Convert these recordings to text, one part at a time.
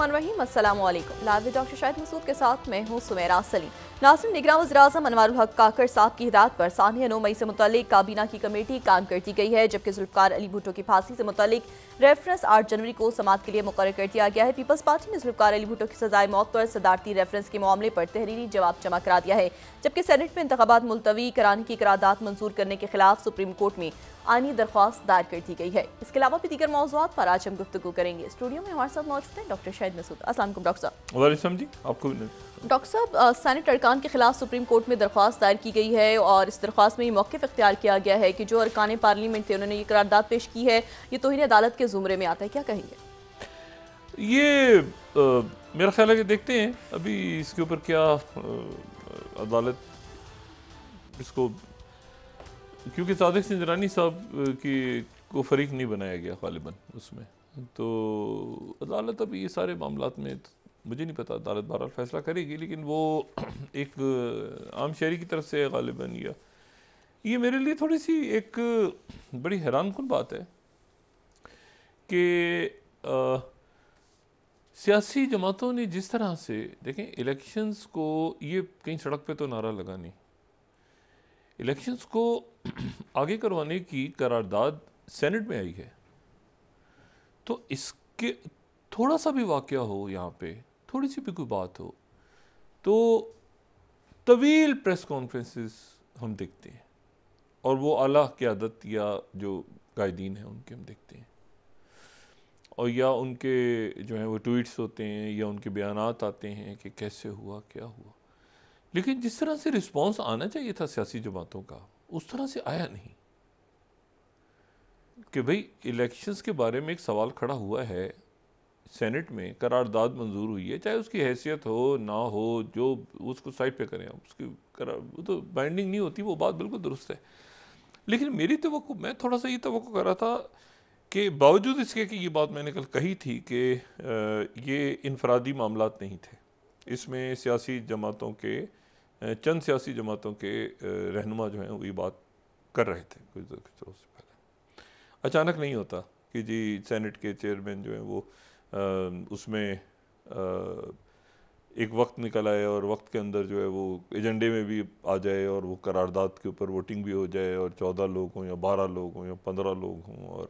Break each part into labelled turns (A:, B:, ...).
A: बसमीम live doctor Shahid Masood के साथ मैं हूँ सुमेरा सलीम। नासिर निगरान वजी अजम अनवर हक काकर साहब की हिदायत पर सानिया नौ मई से मुतल काबीना की कमेटी काम करती गई है जबकि जुल्फकार अली भुट्टो की फांसी से मुतलिक रेफरेंस आठ जनवरी को समात के लिए मुकर कर दिया गया है। पीपल्स पार्टी ने जुल्फकार अली भुट्टो की सजाए मौत पर सदारती रेफरेंस के मामले पर तहरीरी जवाब जमा करा दिया है जबकि सेनेट में इंतबात मुलतवी कराने की करारदाद मंजूर करने के खिलाफ सुप्रीम कोर्ट में आनी दरख्वास्त दायर कर दी गई है। इसके अलावा भी दीगर मौजूद पर आज हम गुफ्तु करेंगे। स्टूडियो में हमारे साथ मौजूद हैं डॉक्टर शाहिद मसूद। असल डॉक्टर
B: साहब।
A: डॉक्टर साहब सैनिट अरकान के खिलाफ सुप्रीम कोर्ट में दरख्वास्त दायर की गई है और इस दरख्वास्त में ये मौक़ इख्तियार किया गया है कि जो अरकान पार्लियामेंट थे उन्होंने ये करारदाद पेश की है। ये तोहन अदालत के जुमरे में आता है क्या कहेंगे?
B: ये आ, मेरा ख्याल है कि देखते हैं। अभी इसके ऊपर क्या आ, अदालत इसको क्योंकि सादिक सिंजरानी साहब की को फरीक नहीं बनाया गया गालिबा उसमें। तो अदालत अभी ये सारे मामला में मुझे नहीं पता, अदालत बहरहाल फैसला करेगी, लेकिन वो एक आम शहरी की तरफ़ से गालिबा या। ये मेरे लिए थोड़ी सी एक बड़ी हैरान कन बात है कि सियासी जमातों ने जिस तरह से, देखें इलेक्शंस को, ये कहीं सड़क पे तो नारा लगा नहीं। इलेक्शंस को आगे करवाने की करारदाद सेनेट में आई है। तो इसके, थोड़ा सा भी वाक़ हो यहाँ पे थोड़ी सी भी कोई बात हो तो तवील प्रेस कॉन्फ्रेंसेस हम देखते हैं और वो आला क्यादत या जो कायदीन हैं उनके हम देखते हैं। और या उनके जो है वो ट्वीट्स होते हैं या उनके बयान आते हैं कि कैसे हुआ, क्या हुआ। लेकिन जिस तरह से रिस्पांस आना चाहिए था सियासी जमातों का, उस तरह से आया नहीं। कि भाई, इलेक्शंस के बारे में एक सवाल खड़ा हुआ है सेनेट में करारदाद मंजूर हुई है, चाहे उसकी हैसियत हो, ना हो, जो उसको साइड पे करें, उसकी करार वो तो बाइंडिंग नहीं होती, वो बात बिल्कुल दुरुस्त है। लेकिन मेरी तो मैं थोड़ा सा ये तो कर रहा था कि बावजूद इसके कि ये बात मैंने कल कही थी कि ये इनफरादी मामला नहीं थे। इसमें सियासी जमातों के चंद सियासी जमातों के रहनुमा जो हैं, वो ये बात कर रहे थे कुछ से पहले। अचानक नहीं होता कि जी सेनेट के चेयरमैन जो हैं, वो उसमें एक वक्त निकल आए और वक्त के अंदर जो है वो एजेंडे में भी आ जाए और वो करारदाद के ऊपर वोटिंग भी हो जाए और चौदह लोग हों या बारह लोग हों या पंद्रह लोग हों और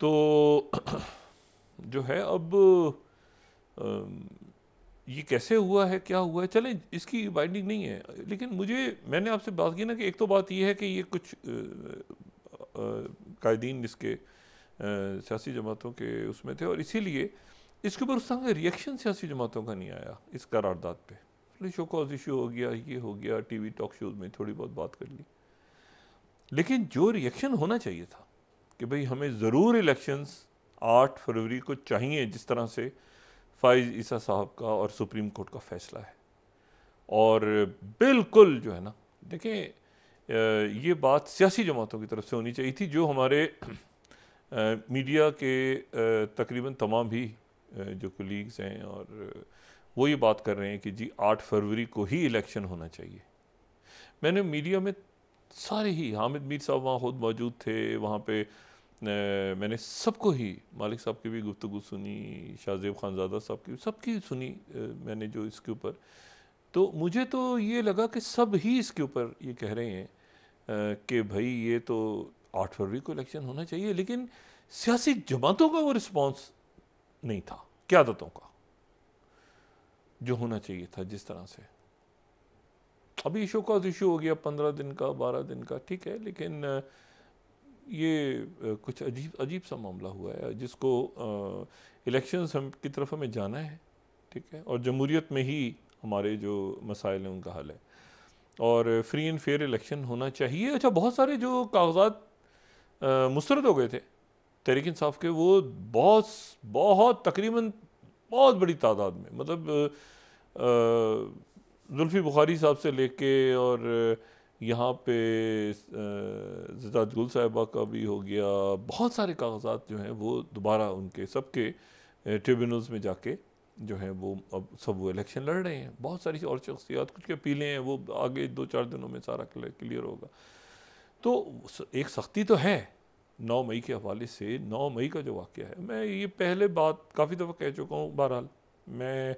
B: तो जो है अब ये कैसे हुआ है, क्या हुआ है? चले, इसकी बाइंडिंग नहीं है। लेकिन मुझे, मैंने आपसे बात की ना कि एक तो बात ये है कि ये कुछ कायदीन इसके सियासी जमातों के उसमें थे और इसीलिए इसके ऊपर उस तरह रिएक्शन सियासी जमातों का नहीं आया इस करारदाद पे। शो कॉज इशू हो गया, ये हो गया टीवी टॉक शोज़ में थोड़ी बहुत बात कर ली। लेकिन जो रिएक्शन होना चाहिए था कि भाई हमें ज़रूर इलेक्शंस आठ फरवरी को चाहिए जिस तरह से फाइज ईसा साहब का और सुप्रीम कोर्ट का फैसला है। और बिल्कुल जो है ना, देखें ये बात सियासी जमातों की तरफ़ से होनी चाहिए थी, जो हमारे मीडिया के तकरीबन तमाम भी जो कलीग्स हैं और वो ये बात कर रहे हैं कि जी आठ फरवरी को ही इलेक्शन होना चाहिए। मैंने मीडिया में सारे ही, हामिद मीर साहब वहाँ खुद मौजूद थे, वहाँ पे मैंने सबको ही, मालिक साहब की भी गुफ्तु सुनी शाहजेब खानजादा साहब की सबकी सुनी मैंने जो इसके ऊपर। तो मुझे तो ये लगा कि सब ही इसके ऊपर ये कह रहे हैं कि भाई ये तो आठ फरवरी को इलेक्शन होना चाहिए, लेकिन सियासी जमातों का वो रिस्पॉन्स नहीं था क्यादतों का? जो होना चाहिए था जिस तरह से। अभी इशू का इशू हो गया, पंद्रह दिन का, बारह दिन का, ठीक है, लेकिन ये कुछ अजीब अजीब सा मामला हुआ है, जिसको इलेक्शन हम, की तरफ़ हमें जाना है, ठीक है, और जमहूरीत में ही हमारे जो मसाइल हैं, उनका हल है। और फ्री एंड फेयर इलेक्शन होना चाहिए। अच्छा बहुत सारे जो कागजात मुस्तरद हो गए थे। तहरीक इंसाफ के वो बहुत बहुत, तकरीबन बहुत बड़ी तादाद में मतलब जुल्फ़ी बुखारी साहब से लेके और यहाँ पे जदात गुल साहिबा का भी हो गया, बहुत सारे कागजात जो हैं वो दोबारा उनके, सबके ट्रिब्यूनल्स में जाके जो है वो अब सब वो इलेक्शन लड़ रहे हैं। बहुत सारी और शख्सियात, कुछ के अपीलें हैं, वो आगे दो चार दिनों में सारा क्लियर होगा। तो एक सख्ती तो है, नौ मई के हवाले से, नौ मई का जो वाक़ है, मैं ये पहले बात काफ़ी दफ़ा कह चुका हूँ, बहरहाल। मैं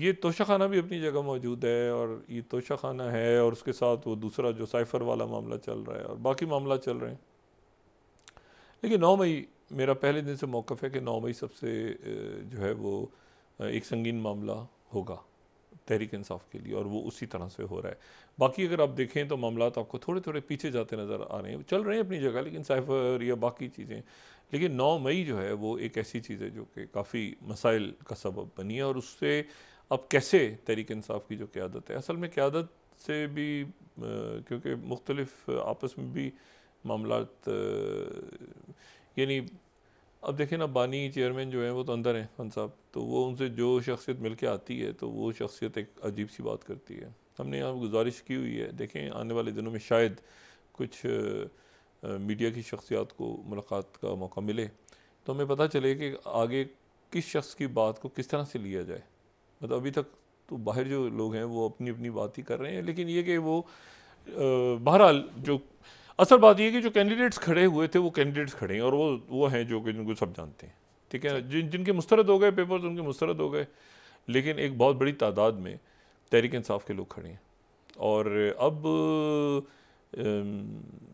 B: ये तोशा खाना भी अपनी जगह मौजूद है और ये तोशा खाना है और उसके साथ वो दूसरा जो साइफ़र वाला मामला चल रहा है और बाकी मामला चल रहे हैं। लेकिन नौ मई, मेरा पहले दिन से मौक़ है कि नौ मई सबसे जो है वो एक संगीन मामला होगा। तहरीक इंसाफ के लिए और वो उसी तरह से हो रहा है। बाकी अगर आप देखें तो मामला आपको थोड़े थोड़े पीछे जाते नज़र आ रहे हैं। चल रहे हैं अपनी जगह, लेकिन साइफर या बाकी चीज़ें। लेकिन 9 मई जो है, वो एक ऐसी चीज़ है जो कि काफ़ी मसाइल का सबब बनी है और उससे अब कैसे तहरीक इंसाफ की जो क़्यादत है? असल में क़्यादत से भी क्योंकि मुख्तलफ आपस में भी मामला यानी अब देखें ना, बानी चेयरमैन जो है वो तो अंदर हैं खान साहब। तो वो उनसे जो शख्सियत मिल के आती है तो वो शख्सियत एक अजीब सी बात करती है। हमने यहाँ गुजारिश की हुई है। देखें, आने वाले दिनों में शायद कुछ मीडिया की शख्सियात को मुलाकात का मौका मिले। तो हमें पता चले कि आगे किस शख्स की बात को किस तरह से लिया जाए। मतलब अभी तक तो बाहर जो लोग हैं, वो अपनी अपनी बात ही कर रहे हैं। लेकिन ये कि वो बहरहाल जो असल बात यह कि जो कैंडिडेट्स खड़े हुए थे, वो कैंडिडेट्स खड़े हैं और वो वो हैं जो कि जिनको सब जानते हैं। ठीक है? जिन, जिनके मुस्तरद हो गए पेपर्स उनके मुस्तरद हो गए। लेकिन एक बहुत बड़ी तादाद में तहरीक इंसाफ के लोग खड़े हैं। और अब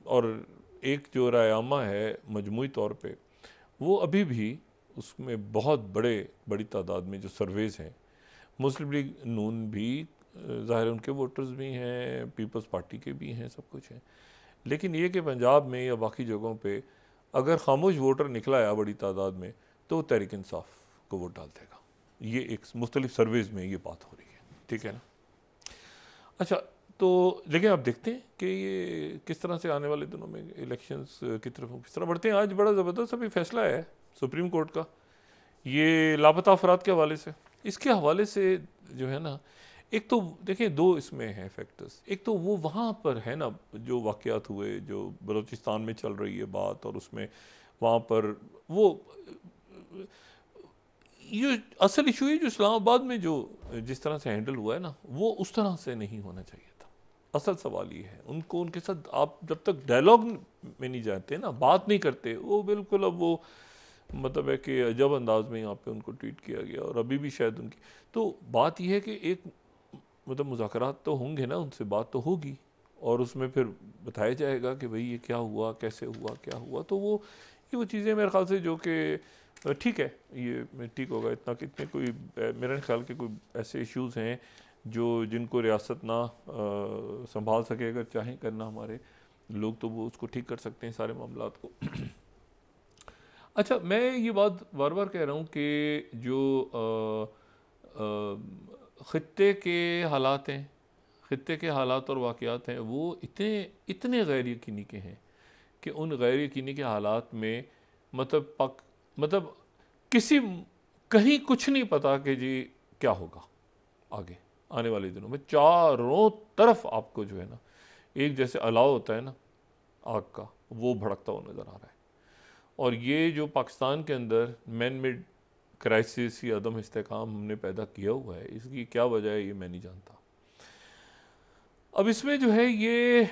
B: और एक जो रायामा है मजमू तौर पर वो अभी भी उसमें बहुत बड़े, बड़ी तादाद में जो सर्वेज़ हैं, मुस्लिम लीग नून भी ज़ाहिर उनके वोटर्स भी हैं पीपल्स पार्टी के भी हैं, सब कुछ हैं। लेकिन ये कि पंजाब में या बाकी जगहों पे अगर खामोश वोटर निकला है बड़ी तादाद में तो तहरीक इंसाफ को वोट डाल देगा। ये एक मुख्तलिफ़ सर्विस में ये बात हो रही है। ठीक है ना? अच्छा तो लेकिन आप देखते हैं कि ये किस तरह से आने वाले दिनों में इलेक्शंस की तरफ़ किस तरह बढ़ते हैं? आज बड़ा ज़बरदस्त अभी फैसला है सुप्रीम कोर्ट का। ये लापता अफराद के हवाले से। इसके हवाले से जो है ना एक तो देखिए, दो इसमें हैं फैक्टर्स एक तो वो वहाँ पर है ना, जो वाक़ात हुए, जो बलूचिस्तान में चल रही है बात और उसमें वहाँ पर वो, ये असल इशू है जो इस्लामाबाद में जो जिस तरह से हैंडल हुआ है ना, वो उस तरह से नहीं होना चाहिए था। असल सवाल ये है, उनको, उनके साथ आप जब तक डायलॉग में नहीं जाते ना, बात नहीं करते, वो बिल्कुल अब वो मतलब है कि अजब अंदाज में यहाँ पे उनको ट्रीट किया गया और अभी भी शायद उनकी तो बात यह है कि एक मतलब मुजाकर तो होंगे ना उनसे बात तो होगी। और उसमें फिर बताया जाएगा कि भाई ये क्या हुआ कैसे हुआ क्या हुआ। तो वो ये वो चीज़ें मेरे ख्याल से जो कि ठीक है ये ठीक होगा। इतना कि इतने कोई मेरे ख्याल के कोई ऐसे इश्यूज़ हैं जो जिनको रियासत ना संभाल सके अगर चाहें करना हमारे लोग तो वो उसको ठीक कर सकते हैं सारे मामला को। अच्छा मैं ये बात बार बार कह रहा हूँ कि जो आ, आ, ख़त्े के हालात हैं ख़त्े के हालात और वाक़ात हैं, वो इतने इतने गैर यकीनी के हैं कि उन गैर यकीनी के हालात में मतलब पक मतलब किसी, कहीं कुछ नहीं पता कि जी क्या होगा आगे, आने वाले दिनों में। चारों तरफ़ आपको जो है ना, एक जैसे अलाव होता है ना, आग का, वो भड़कता हुआ नज़र आ रहा है। और ये जो पाकिस्तान के अंदर मैन मेड क्राइसिस या अदम इसकाम हमने पैदा किया हुआ है, इसकी क्या वजह है ये मैं नहीं जानता। अब इसमें जो है ये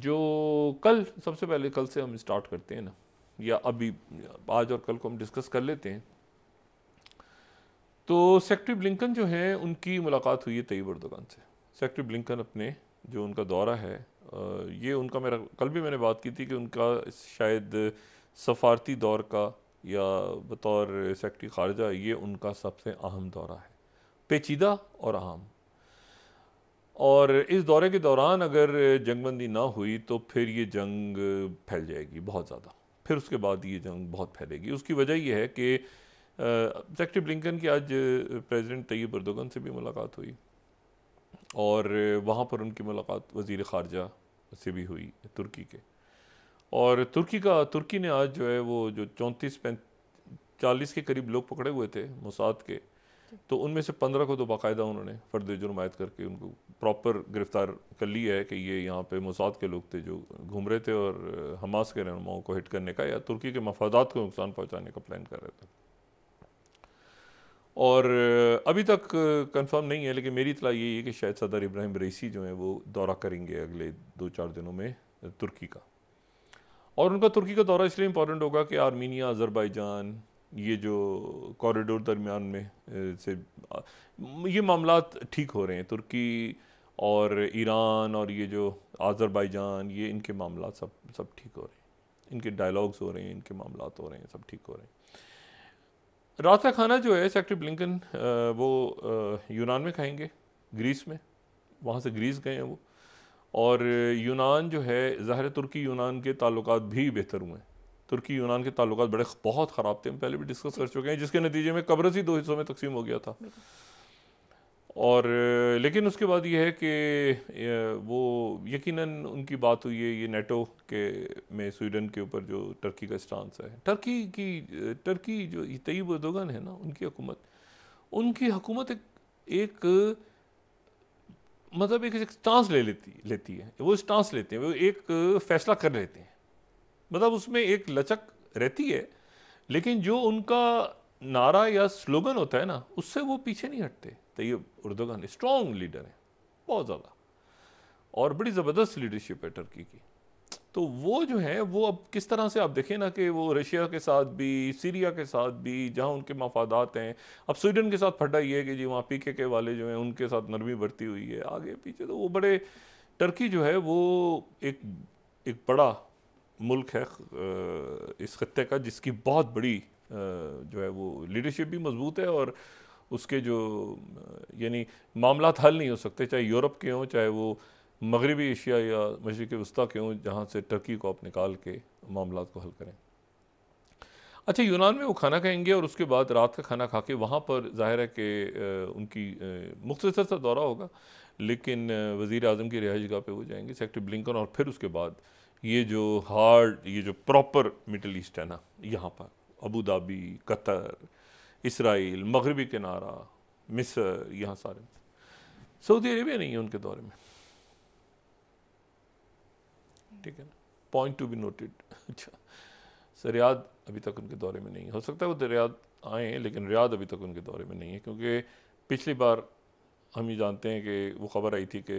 B: जो कल, सबसे पहले कल से हम स्टार्ट करते हैं ना, या अभी, आज और कल को हम डिस्कस कर लेते हैं। तो सेक्रेटरी ब्लिंकन जो है, उनकी मुलाकात हुई है तयब अर्दगान से। सेक्रेटरी ब्लिंकन अपने, जो उनका दौरा है ये उनका मेरा, कल भी मैंने बात की थी कि उनका शायद सफारती दौर का या बतौर सेक्रेटरी खारजा, ये उनका सबसे अहम दौरा है। पेचीदा और अहम और इस दौरे के दौरान अगर जंगबंदी ना हुई तो फिर ये जंग फैल जाएगी बहुत ज़्यादा। फिर उसके बाद ये जंग बहुत फैलेगी। उसकी वजह यह है कि सेक्रेटरी ब्लिंकन की आज प्रेसिडेंट तैयब अर्दोगन से भी मुलाकात हुई। और वहाँ पर उनकी मुलाकात वज़ी ख़ारजा से भी हुई, तुर्की के। और तुर्की का, तुर्की ने आज जो है वो जो चौंतीस चालीस के करीब लोग पकड़े हुए थे मोसाद के तो उनमें से पंद्रह को तो बाकायदा उन्होंने फर्द जुर्मायत करके उनको प्रॉपर गिरफ़्तार कर लिया है कि ये यहाँ पे मोसाद के लोग थे जो घूम रहे थे और हमास के रहनुमाओं को हिट करने का या तुर्की के मफादात को नुकसान पहुँचाने का प्लान कर रहे थे। और अभी तक कंफर्म नहीं है, लेकिन मेरी इतला यही है कि शायद सदर इब्राहिम रईसी जो है वो दौरा करेंगे अगले दो चार दिनों में तुर्की का। और उनका तुर्की का दौरा इसलिए इंपॉर्टेंट होगा कि आर्मीनिया अजरबैजान ये जो कॉरिडोर दरमियान में से ये मामला ठीक हो रहे हैं। तुर्की और ईरान और ये जो आज़रबाईजान ये इनके मामला सब सब ठीक हो रहे हैं। इनके डायलॉग्स हो रहे हैं, इनके मामला हो रहे हैं, सब ठीक हो रहे हैं। रात का खाना जो है सेक्रेटरी ब्लिंकन वो यूनान में खाएँगे, ग्रीस में। वहाँ से ग्रीस गए हैं वो। और यूनान जो है ज़ाहिर तुर्की यूनान के ताल्लुक भी बेहतर हुए हैं। तुर्की यूनान के ताल्लुक बड़े बहुत ख़राब थे हम पहले भी डिस्कस कर चुके हैं जिसके नतीजे में कब्रज ही दो हिस्सों में तकसीम हो गया था। और लेकिन उसके बाद ये है कि वो यकीनन उनकी बात हुई है ये नेटो के में स्वीडन के ऊपर जो टर्की का स्टांस है। टर्की की टर्की जो तयब उर्दोगन है ना उनकी हुकूमत उनकी हुकूमत एक, एक मतलब एक, स्टांस ले लेती लेती है। वो स्टांस लेते हैं वो एक फैसला कर लेते हैं। मतलब उसमें एक लचक रहती है लेकिन जो उनका नारा या स्लोगन होता है ना उससे वो पीछे नहीं हटते। तैयब उर्दोगान स्ट्रॉन्ग लीडर हैं बहुत ज़्यादा। और बड़ी ज़बरदस्त लीडरशिप है टर्की की। तो वो जो है, वो अब किस तरह से आप देखें ना कि वो रशिया के साथ भी, सीरिया के साथ भी, जहाँ उनके मफादात हैं, अब स्वीडन के साथ फटा ये है कि जी वहाँ पी के वाले जो हैं, उनके साथ नरमी बढ़ती हुई है, आगे पीछे तो वो बड़े, टर्की जो है, वो एक एक बड़ा मुल्क है इस खत्े का, जिसकी बहुत बड़ी जो है, वो लीडरशिप भी मज़बूत है और उसके जो यानी मामला हल नहीं हो सकते, चाहे यूरोप के हों, चाहे वो मगरबी एशिया या मशरक वस्ती के हों जहाँ से टर्की को आप निकाल के मामला को हल करें? अच्छा यूनान में वो खाना खाएँगे और उसके बाद रात का खाना खा के वहाँ पर ज़ाहिर है कि उनकी मुख्तर सा दौरा होगा, लेकिन वज़ी अजम की रिहाइश गाह पर वो जाएँगे, सेक्रेटरी ब्लिंकन, और फिर उसके बाद ये जो हार्ड, ये जो प्रॉपर मिडल ईस्ट है ना, यहाँ पर, अबू धाबी, कतर, इसराइल, मगरबी किनारा, मिस्र, यहाँ सारे। सऊदी अरेबिया नहीं है उनके दौरे में। ठीक है पॉइंट टू बी नोटेड अच्छा। सर रियाद अभी तक उनके दौरे में नहीं हो। सकता है वो रियाद आए हैं, लेकिन रियाद अभी तक उनके दौरे में नहीं है, क्योंकि पिछली बार हम ये जानते हैं कि वो खबर आई थी कि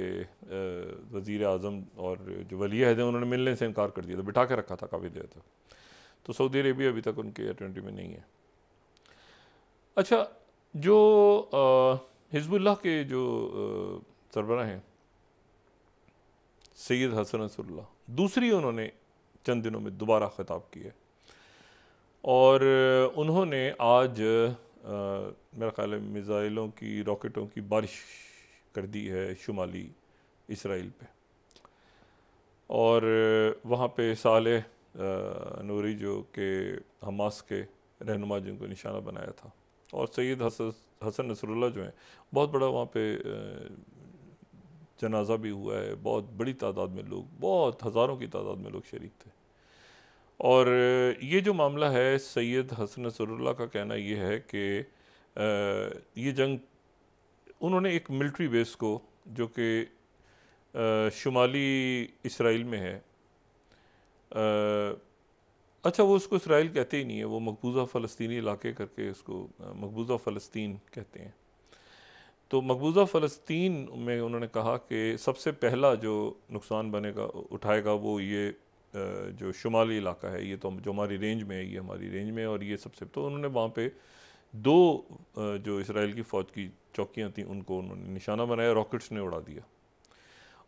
B: वज़ी अजम और जो वली अहद हैं, उन्होंने मिलने से इनकार कर दिया था, बिठा के रखा था काफ़ी देर तक तो सऊदी अरेबिया अभी तक उनके ट्वेंटी में नहीं है। अच्छा जो हिजबुल्लाह के जो सरबरा हैं, सैयद हसन नसरुल्ला दूसरी उन्होंने चंद दिनों में दोबारा ख़िताब किया और उन्होंने आज मेरा ख्याल है मिज़ाइलों की, रॉकेटों की बारिश कर दी है शुमाली इसराइल पे। और वहाँ पे साल नूरी जो के हमास के रहनुमा जिनको निशाना बनाया था, और सैयद हसन हसन नसरुल्ला जो हैं, बहुत बड़ा वहाँ पे जनाजा भी हुआ है बहुत बड़ी तादाद में लोग बहुत हज़ारों की तादाद में लोग शरीक थे। और ये जो मामला है सैयद हसन नसरुल्ला का कहना ये है कि ये जंग उन्होंने एक मिलिट्री बेस को जो कि शुमाली इसराइल में है आ, अच्छा वो उसको इसराइल कहते ही नहीं है वो मकबूजा फ़लस्तनी इलाके करके उसको मकबूजा फ़लस्तीन कहते हैं। तो मकबूजा फ़लस्तीन में उन्होंने कहा कि सबसे पहला जो नुकसान बनेगा, उठाएगा वो ये जो शुमाली इलाका है, ये तो जो हमारी रेंज में है, ये हमारी रेंज में है और ये सबसे तो उन्होंने वहाँ पे दो जो इसराइल की फ़ौज की चौकियाँ थी, उनको उन्होंने निशाना बनाया, रॉकेट्स ने उड़ा दिया।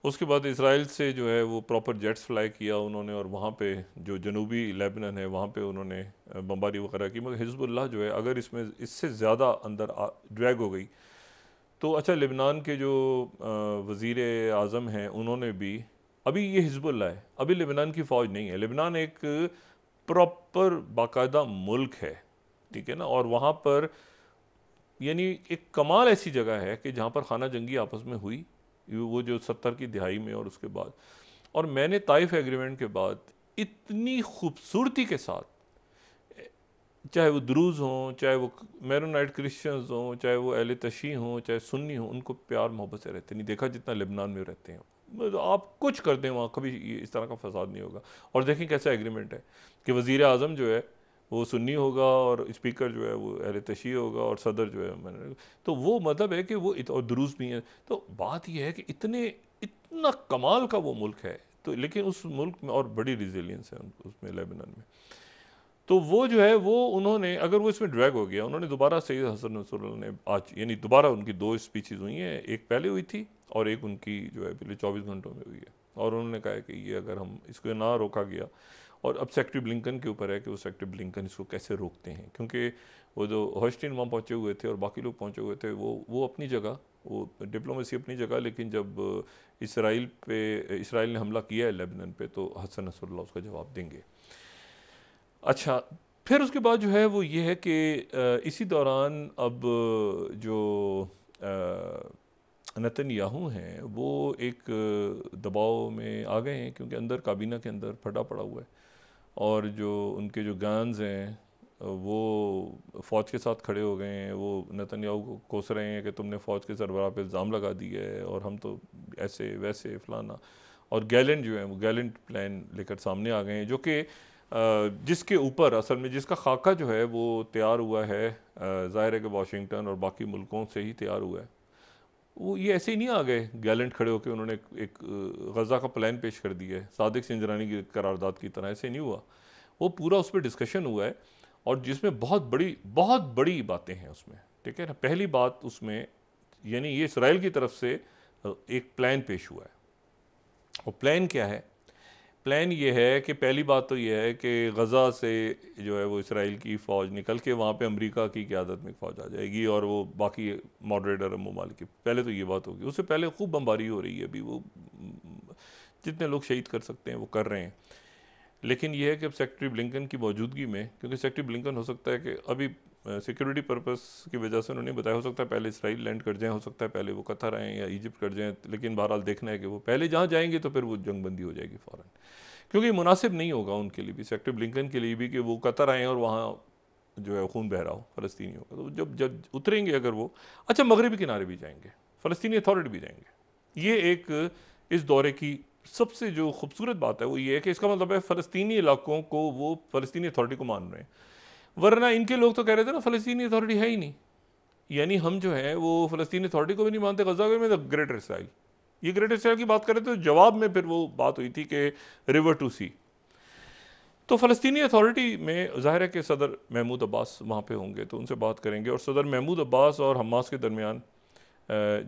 B: उसके बाद इसराइल से जो है वो प्रॉपर जेट्स फ्लाई किया उन्होंने और वहाँ पे जो जनूबी लेबनन है, वहाँ पे उन्होंने बम्बारी वगैरह की, मगर हिजबुल्लाह जो है, अगर इसमें, इससे ज़्यादा अंदर ड्रैग हो गई तो अच्छा लेबनान के जो वज़ी अजम हैं, उन्होंने भी, अभी ये हिजबुल्ला है, अभी लेबनान की फ़ौज नहीं है। लेबनान एक प्रॉपर बाकायदा मुल्क है, ठीक है ना? और वहाँ पर, यानी एक कमाल ऐसी जगह है कि जहाँ पर खाना जंगी आपस में हुई वो जो सत्तर की दिहाई में और उसके बाद। और मैंने ताइफ एग्रीमेंट के बाद इतनी खूबसूरती के साथ चाहे वो द्रूज हों, चाहे वो मेरोनाइट क्रिश्चियंस हों, चाहे वो अहल तशी हों, चाहे सुन्नी हों, उनको प्यार मोहब्बत से रहते नहीं, देखा जितना लेबनान में रहते हैं। तो आप कुछ कर दें, वहाँ कभी इस तरह का फसाद नहीं होगा। और देखें कैसा एग्रीमेंट है कि वज़ी अजम जो है, वो सुन्नी होगा और स्पीकर जो है, वो अहल तशी होगा और सदर जो है, मैंने तो वो मतलब है कि वो और दुरुस्त भी है। तो बात यह है कि इतने, इतना कमाल का वो मुल्क है। तो लेकिन उस मुल्क में और बड़ी रिजिलियंस है उसमें लेबनान में। तो वो जो है, वो उन्होंने, अगर वो इसमें ड्रैग हो गया, उन्होंने दोबारा सैद हसन नसरुल्ला ने आज, यानी दोबारा उनकी दो स्पीचेज हुई हैं, एक पहले हुई थी और एक उनकी जो है पिछले चौबीस घंटों में हुई है। और उन्होंने कहा कि ये अगर हम इसको ना रोका गया, और अब सेक्रेटरी ब्लिंकन के ऊपर है कि वो सेक्रेटरी ब्लिंकन इसको कैसे रोकते हैं, क्योंकि वो जो हॉस्टिन वहाँ पहुँचे हुए थे और बाकी लोग पहुँचे हुए थे, वो वो अपनी जगह, वो डिप्लोमेसी अपनी जगह, लेकिन जब इसराइल पे इसराइल ने हमला किया है लेबनन पे तो हसन नसरुल्ला उसका जवाब देंगे। अच्छा फिर उसके बाद जो है वो ये है कि इसी दौरान अब जो नतन याहू हैं, वो एक दबाव में आ गए हैं क्योंकि अंदर काबीना के अंदर फटा पड़ा हुआ है। और जो उनके जो गान्स हैं, वो फ़ौज के साथ खड़े हो गए हैं, वो नतन याहू को कोस रहे हैं कि तुमने फ़ौज के सरबराह पे इल्ज़ाम लगा दिया है और हम तो ऐसे, वैसे, फ़लाना। और गैलेंट जो है वो, गैलेंट प्लान लेकर सामने आ गए हैं, जो कि जिसके ऊपर, असल में जिसका खाका जो है, वो तैयार हुआ है ज़ाहिर है कि वाशिंगटन और बाकी मुल्कों से ही तैयार हुआ है। वो ये ऐसे ही नहीं आ गए, गैलेंट खड़े होकर उन्होंने एक गज़ा का प्लान पेश कर दिया है। सादिक सिंजरानी की करारदाद की तरह ऐसे नहीं हुआ। वो पूरा उस पर डिस्कशन हुआ है और जिसमें बहुत बड़ी बहुत बड़ी बातें हैं उसमें, ठीक है ना? पहली बात उसमें, यानी ये इसराइल की तरफ़ से एक प्लान पेश हुआ है। और प्लान क्या है? प्लान ये है कि पहली बात तो ये है कि गज़ा से जो है वो इसराइल की फ़ौज निकल के वहाँ पे अमेरिका की क़्यादत में फ़ौज आ जाएगी और वो बाकी मॉडरेट अरब ममालिक पहले तो ये बात होगी। उससे पहले खूब बमबारी हो रही है अभी, वो जितने लोग शहीद कर सकते हैं, वो कर रहे हैं। लेकिन यह है कि अब सेक्रेटरी ब्लिंकन की मौजूदगी में, क्योंकि सेक्रेटरी ब्लिंकन हो सकता है कि अभी सिक्योरिटी पर्पस की वजह से उन्होंने बताया, हो सकता है पहले इसराइल लैंड कर जाएँ, हो सकता है पहले वो कतर आएँ या इजिप्ट कर जाएँ, लेकिन बहरहाल देखना है कि वो पहले जहाँ जाएँगे तो फिर वो जंगबंदी हो जाएगी फ़ौरन। क्योंकि मुनासिब नहीं होगा उनके लिए भी सेक्टर ब्लिंकन के लिए भी कि वो कतर आएँ और वहाँ जो है खून बह रहा हो फ़लस्तीनियों का। तो जब जब उतरेंगे अगर वो अच्छा मगरबी किनारे भी जाएँगे, फ़लस्तनी अथॉरिटी भी जाएँगे। ये एक इस दौरे की सबसे जो खूबसूरत बात है वो ये है कि इसका मतलब है फ़लस्तनी इलाकों को वो फ़लस्तनी अथॉरिटी को मान रहे हैं। वरना इनके लोग तो कह रहे थे ना, फ़लस्तनी अथॉरिटी है ही नहीं। यानी हम जो है, वो फ़लस्तनी अथॉरिटी को भी नहीं मानते। गजा में द ग्रेटर इसराइल ये ग्रेटर इसराइल की बात करें तो जवाब में फिर वो बात हुई थी कि रिवर टू सी तो फ़लस्तनी अथॉरिटी में ज़ाहिर है कि सदर महमूद अब्बास वहाँ पे होंगे तो उनसे बात करेंगे। और सदर महमूद अब्बास और हमास के दरमियान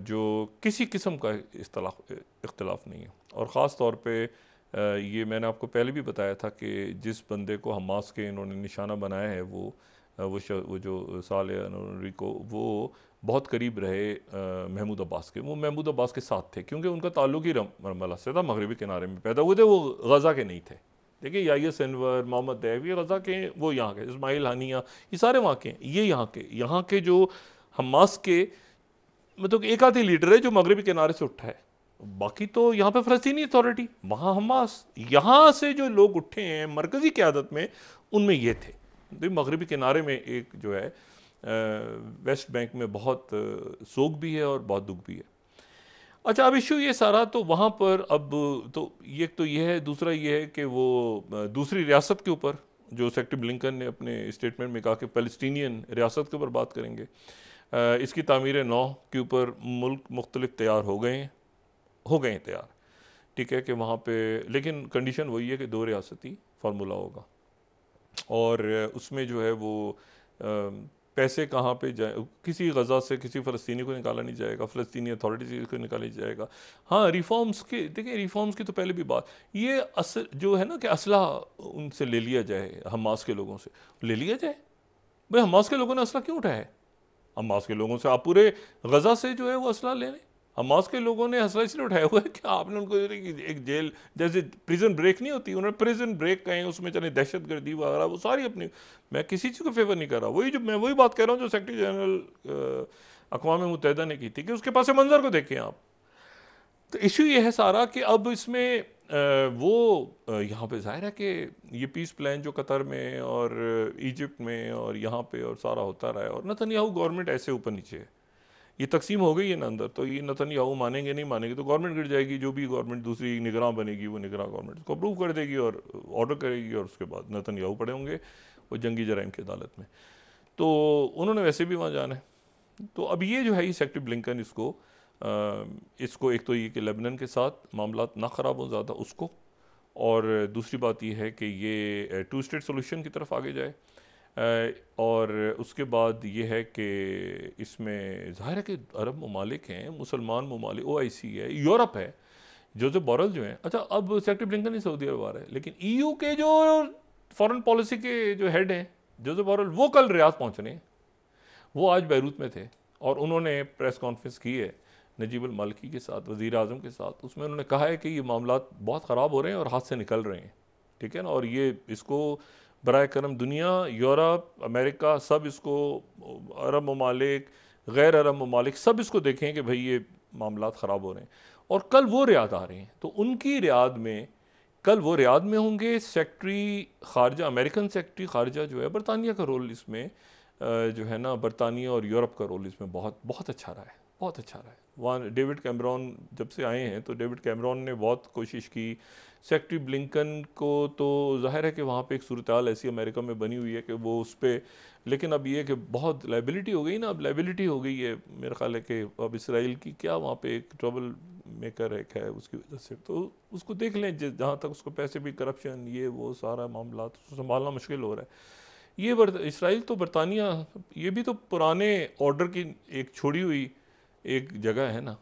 B: जो किसी किस्म का इख्तलाफ नहीं है। और ख़ास तौर पे ये मैंने आपको पहले भी बताया था कि जिस बंदे को हमास के इन्होंने निशाना बनाया है, वो वो वो जो साल को वो बहुत करीब रहे महमूद अब्बास के। वो महमूद अब्बास के साथ थे, क्योंकि उनका ताल्लुक ही रमला से था, मगरबी किनारे में पैदा हुए थे, वो गज़ा के नहीं थे। देखिए, याइस सनवर मोहम्मद दैव, ये गज़ा के, वो यहाँ के, इसमाइल हानिया, ये सारे वहाँ के, ये यहाँ के यहाँ के जो हमास के मतलब एक आधे लीडर है जो मगरबी किनारे से उठा है। बाकी तो यहाँ पे फ़लस्तीनी अथॉरिटी वहाँ हमास, यहाँ से जो लोग उठे हैं, मरकज़ी क्यादत में, उनमें ये थे। तो मगरबी किनारे में एक जो है वेस्ट बैंक में बहुत सोग भी है और बहुत दुख भी है। अच्छा अब इशू ये सारा तो वहाँ पर अब तो ये तो ये है, दूसरा ये है कि वो दूसरी रियासत के ऊपर जो सेक्रेटरी ब्लिंकन ने अपने स्टेटमेंट में कहा कि फ़लस्तीनियन रियासत के ऊपर बात करेंगे। इसकी तमीर नौ के ऊपर मुल्क मुख्तलिफ़ तैयार हो गए हैं। हो गए तैयार। ठीक है कि वहाँ पे, लेकिन कंडीशन वही है कि दो रियासती फार्मूला होगा। और उसमें जो है वो पैसे कहाँ पे जाए, किसी गज़ा से किसी फ़लस्तनी को निकाला नहीं जाएगा, फ़लस्तनी अथॉरिटी को निकाला नहीं जाएगा। हाँ रिफॉर्म्स के, देखिए रिफॉर्म्स की तो पहले भी बात, ये असल जो है ना कि असला उनसे ले लिया जाए, हमास के लोगों से। ले लिया जाए? भाई, हमास के लोगों ने असला क्यों उठाया है? हमास के लोगों से आप पूरे गज़ा से जो है वो असला ले लें हमास के लोगों ने हंसला इसलिए उठाया हुआ है कि आपने उनको एक जेल, जैसे प्रिजन ब्रेक नहीं होती, उन्होंने प्रिजन ब्रेक कहें, उसमें चले दहशत गर्दी वगैरह, वो सारी अपनी, मैं किसी चीज़ को फेवर नहीं कर रहा। वही जो, मैं वही बात कह रहा हूँ जो सेक्रेटरी जनरल अकवा मुतहदा ने की थी कि उसके पास मंजर को देखें आप। तो इशू ये है सारा कि अब इसमें वो यहाँ पे ज़ाहिर है कि ये पीस प्लान जो कतर में और इजिप्ट में और यहाँ पे और सारा होता रहा है और नतनियाहू गवर्नमेंट ऐसे ऊपर नीचे है। ये तकसीम हो गई है ना अंदर तो ये नतन याहू मानेंगे नहीं मानेंगे तो गवर्नमेंट गिर जाएगी जो भी गवर्नमेंट दूसरी निगरान बनेगी वो निगरान गवर्नमेंट उसको अप्रूव कर देगी और ऑर्डर करेगी और उसके बाद नतन याहू पड़े होंगे वो जंगी जराइम की अदालत में। तो उन्होंने वैसे भी वहाँ जाना है। तो अब ये जो है ये सेक्टर ब्लिंकन इसको आ, इसको एक तो ये कि लेबनन के साथ मामला ना ख़राब हो ज़्यादा उसको और दूसरी बात यह है कि ये टू स्टेट सोल्यूशन की तरफ़ आगे जाए। और उसके बाद ये है कि इसमें ज़ाहिर है कि अरब ममालिक हैं, मुसलमान ममालिक ओ आई सी है, यूरोप है जोसेफ बॉरल जो हैं। अच्छा अब सेक्रेटरी ब्लिंकन ही सऊदी अरब आ रहा है, लेकिन ई यू के जो फॉरेन पॉलिसी के जो हेड हैं जोसेफ बॉरल वो कल रियाद पहुँच रहे हैं। वो आज बैरूत में थे, और उन्होंने प्रेस कॉन्फ्रेंस की है, नजीब मालिकी के साथ वज़ी अजम के साथ। उसमें उन्होंने कहा है कि ये मामला बहुत ख़राब हो रहे हैं और हाथ से निकल रहे हैं, ठीक है ना? और ये, इसको बर करम दुनिया, यूरोप, अमेरिका, सब इसको, अरब ममालिक, गैर अरब ममालिक, सब इसको देखें कि भाई ये मामला ख़राब हो रहे हैं। और कल वो रियाद आ रहे हैं तो उनकी रियाद में, कल वो रियाद में होंगे सेक्रेटरी खारजा, अमेरिकन सेक्रेटरी खारजा जो है, बरतानिया का रोल इसमें जो है ना, बरतानिया और यूरोप का रोल इसमें बहुत बहुत अच्छा रहा है। बहुत अच्छा रहा है। वहाँ डेविड कैमरॉन जब से आए हैं तो डेविड कैमरॉन ने बहुत कोशिश की। सेक्रेटरी ब्लिंकन को तो ज़ाहिर है कि वहाँ पे एक सूरत ऐसी अमेरिका में बनी हुई है कि वो उस पर लेकिन अब ये कि बहुत लाइबिलिटी हो गई ना, अब लाइबिलिटी हो गई है, मेरा ख्याल है कि अब इसराइल की क्या वहाँ पे एक ट्रबल मेकर एक है उसकी वजह से। तो उसको देख लें जहाँ तक उसको पैसे भी करप्शन ये, वो, सारा मामला तो संभालना मुश्किल हो रहा है। ये इसराइल तो बरतानिया, ये भी तो पुराने ऑर्डर की एक छोड़ी हुई एक जगह है ना,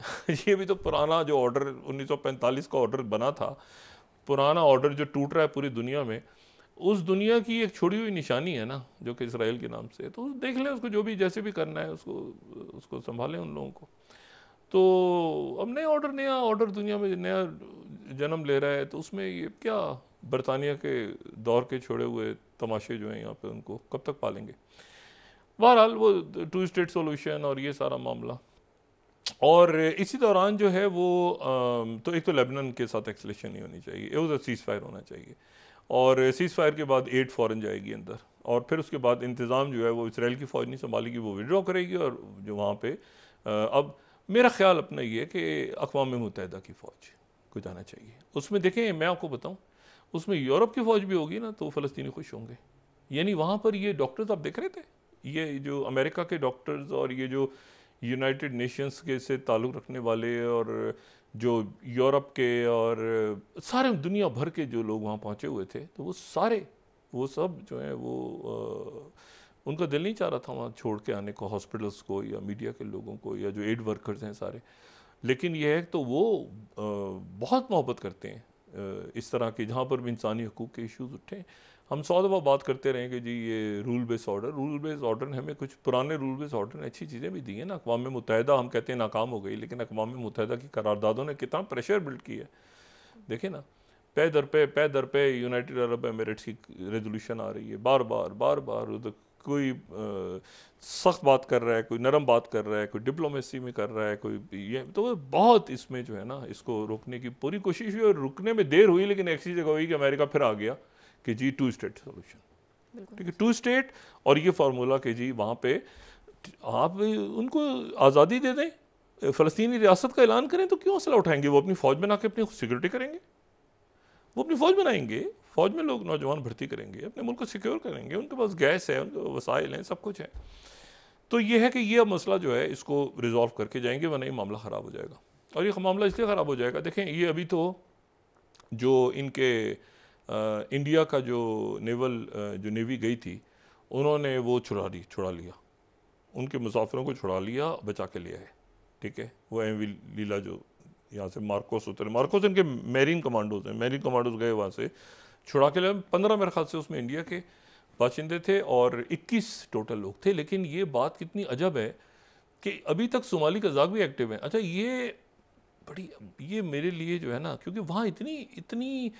B: ये भी तो पुराना जो ऑर्डर 1945 का ऑर्डर बना था, पुराना ऑर्डर जो टूट रहा है पूरी दुनिया में, उस दुनिया की एक छोड़ी हुई निशानी है ना, जो कि इसराइल के नाम से तो देख लें उसको, जो भी जैसे भी करना है उसको उसको संभालें उन लोगों को। तो अब नया ऑर्डर नया ऑर्डर दुनिया में, नया जन्म ले रहा है तो उसमें ये क्या बरतानिया के दौर के छोड़े हुए तमाशे जो हैं यहाँ पे उनको, कब तक पालेंगे? बहरहाल वो टू स्टेट सोल्यूशन और ये सारा मामला। और इसी दौरान जो है वो तो एक तो लेबनन के साथ एक्सलेशन नहीं होनी चाहिए। वो सीज़ फायर होना चाहिए। और सीज़ फायर के बाद एड फ़ौरन जाएगी अंदर। और फिर उसके बाद इंतज़ाम जो है वो इसराइल की फ़ौज नहीं संभालेगी, वो विड्रॉ करेगी और जो वहाँ पे अब मेरा ख्याल अपना ये है कि अकवा मुतहदा की फ़ौज को जाना चाहिए। उसमें देखें, मैं आपको बताऊँ, उसमें यूरोप की फ़ौज भी होगी ना तो फ़लस्तनी खुश होंगे। यानी वहाँ पर ये डॉक्टर्स आप देख रहे थे? ये जो अमेरिका के डॉक्टर्स और ये जो यूनाइटेड नेशंस के से ताल्लुक़ रखने वाले और जो यूरोप के और सारे दुनिया भर के जो लोग वहाँ पहुँचे हुए थे तो वो सारे वो सब जो हैं वो आ, उनका दिल नहीं चाह रहा था वहाँ छोड़ के आने को हॉस्पिटल्स को या मीडिया के लोगों को या जो एड वर्कर्स हैं सारे। लेकिन यह है तो वो आ, बहुत मोहब्बत करते हैं आ, इस तरह के जहाँ पर भी इंसानी हकूक़ के इश्यूज़ उठे हम सौ दफ़ा बात करते रहे कि जी ये rule base order rule base order ने हमें कुछ पुराने रूल बेस ऑर्डर ने अच्छी चीज़ें भी दी हैं ना। अकवा मुतहदा हम कहते हैं नाकाम हो गई, लेकिन अकवा मुतहदा की करारदादों ने कितना प्रेशर बिल्ड किया है। देखें ना, पे दर पे पे दर पे यूनाइटेड अरब एमिरेट्स की रेजोल्यूशन आ रही है। बार बार बार बार उधर कोई सख्त बात कर रहा है, कोई नरम बात कर रहा है, कोई डिप्लोमेसी में कर रहा है, कोई ये तो बहुत इसमें जो है ना, इसको रोकने की पूरी कोशिश हुई और रुकने में देर हुई, लेकिन ऐसी जगह हुई कि अमेरिका फिर आ गया। कि जी टू स्टेट सोल्यूशन ठीक है टू स्टेट और ये फार्मूला कि जी वहाँ पे आप उनको आज़ादी दे दें फ़लस्तनी रियासत का ऐलान करें तो क्यों असला उठाएँगे? वो अपनी फ़ौज बना के अपनी सिक्योरिटी करेंगे। वो अपनी फ़ौज बनाएँगे फ़ौज में लोग नौजवान भर्ती करेंगे अपने मुल्क को सिक्योर करेंगे उनके पास गैस है उनके वसाइल हैं सब कुछ है। तो ये है कि ये मसला जो है इसको रिजॉल्व करके जाएँगे वरना ये मामला ख़राब हो जाएगा। और ये मामला इसलिए ख़राब हो जाएगा देखें ये अभी तो जो इनके इंडिया का जो नेवल जो नेवी गई थी, उन्होंने वो छुड़ा दी छुड़ा लिया। उनके मुसाफिरों को छुड़ा लिया, बचा के लिया है ठीक है? वो एम वी लीला जो यहाँ से मार्कोस उतरे मार्कोस इनके मेरीन कमांडोज हैं। मेरीन कमांडोज गए वहाँ से, छुड़ा के लिए पंद्रह मेरे ख्याल से उसमें इंडिया के बाशिंदे थे और इक्कीस टोटल लोग थे। लेकिन ये बात कितनी अजब है कि अभी तक सोमाली कजाक भी एक्टिव है। अच्छा ये बड़ी, ये मेरे लिए जो है ना, क्योंकि वहाँ इतनी इतनी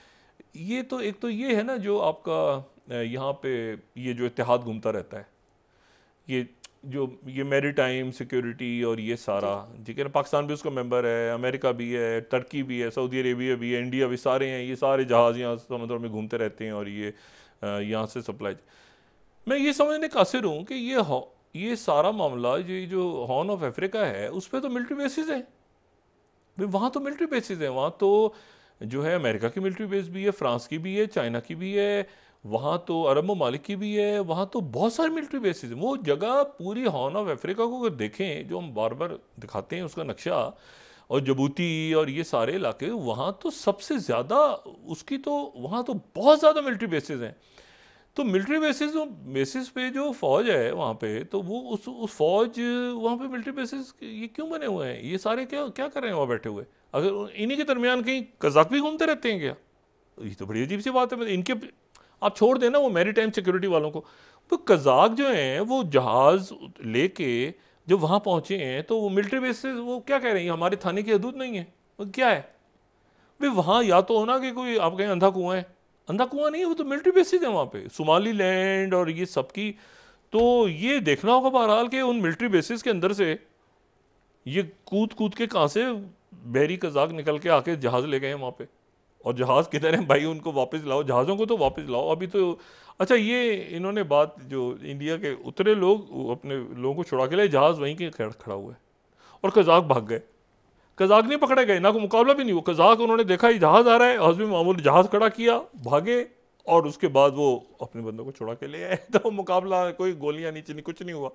B: ये तो एक तो ये है ना जो आपका यहाँ पे ये जो इतिहाद घूमता रहता है, ये जो, ये मेरी टाइम सिक्योरिटी और ये सारा, ठीक है ना? पाकिस्तान भी उसका मेंबर है, अमेरिका भी है, तुर्की भी है, सऊदी अरेबिया भी है, इंडिया भी, सारे हैं, ये सारे जहाज़ यहाँ समुद्र में घूमते रहते हैं और ये यहाँ से सप्लाई मैं ये समझने कासिर हूँ कि ये ये सारा मामला, ये जो हॉर्न ऑफ़ अफ्रीका है, उस पर तो मिलिट्री बेसिस है। भाई वहाँ तो मिलिट्री बेसिस है, वहाँ तो जो है अमेरिका की मिलिट्री बेस भी है फ्रांस की भी है चाइना की भी है, वहाँ तो अरब ममालिक की भी है, वहाँ तो बहुत सारी मिलिट्री बेसिस हैं। वो जगह पूरी हॉर्न ऑफ़ अफ्रीका को अगर देखें, जो हम बार बार दिखाते हैं उसका नक्शा और जबूती और ये सारे इलाके, वहाँ तो सबसे ज़्यादा उसकी तो वहाँ तो बहुत ज़्यादा मिलिट्री बेसिस हैं। तो मिलिट्री बेसिस बेसिस पे जो फौज है वहाँ पे तो वो उस उस फौज वहाँ पे मिलिट्री बेसिस ये क्यों बने हुए हैं? ये सारे क्या क्या कर रहे हैं वहाँ बैठे हुए? अगर इन्हीं के दरमियान कहीं कजाक भी घूमते रहते हैं क्या? ये तो बड़ी अजीब सी बात है इनके आप छोड़ देना वो मेरी टाइम सिक्योरिटी वालों को। तो कजाक जो हैं, वो जहाज़ लेके जब वहाँ पहुँचे हैं तो वो मिलिट्री बेसिस वो क्या कह रहे हैं? हमारे थाने की हदूद नहीं है। वो क्या है? भाई वहाँ या तो होना कि कोई आप कहें अंधा कुआँ है। अंधा कुआँ नहीं है, वो तो मिलिट्री बेसिस है वहाँ पे। सोमाली लैंड और ये सबकी तो ये देखना होगा बहरहाल कि उन मिलिट्री बेसिस के अंदर से ये कूद कूद के कहाँ से बहरी कजाक निकल के आके जहाज़ ले गए हैं वहाँ पे। और जहाज़ किधर हैं? भाई, उनको वापस लाओ। जहाज़ों को तो वापस लाओ। अभी तो अच्छा ये इन्होंने बात जो इंडिया के उतरे लोग अपने लोगों को छुड़ा के लिए। जहाज़ वहीं के खड़ा हुआ है। और कजाक भाग गए। कजाक नहीं पकड़े गए। ना कोई मुकाबला भी नहीं हुआ। कजाक उन्होंने देखा ही जहाज़ आ रहा है। हजबी मामूल जहाज़ खड़ा किया, भागे, और उसके बाद वो अपने बंदों को छुड़ा के ले आए। तो मुकाबला, कोई गोलियाँ नीचे नहीं, कुछ नहीं हुआ।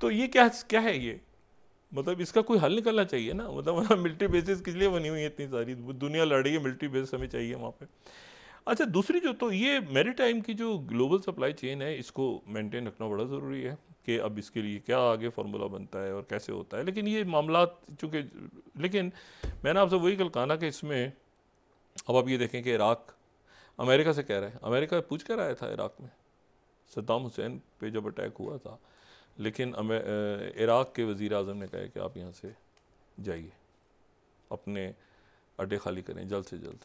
B: तो ये क्या क्या है ये? मतलब इसका कोई हल निकलना चाहिए ना? मतलब वहाँ मिलिट्री बेसिस किस लिए बनी हुई है इतनी सारी? दुनिया लड़ रही है मिलिट्री बेस हमें चाहिए वहाँ पे। अच्छा दूसरी जो तो ये मेरी टाइम की जो ग्लोबल सप्लाई चेन है, इसको मेंटेन रखना बड़ा ज़रूरी है कि अब इसके लिए क्या आगे फार्मूला बनता है और कैसे होता है। लेकिन ये मामला चूँकि, लेकिन मैंने आपसे वही कल कहा ना कि इसमें, अब आप ये देखें कि इराक, अमेरिका से कह रहा है। अमेरिका पूछ कर आया था इराक में। सद्दाम हुसैन पे जब अटैक हुआ था लेकिन इराक के वज़ी अजम ने कहा कि आप यहाँ से जाइए, अपने अड्डे खाली करें, जल्द से जल्द।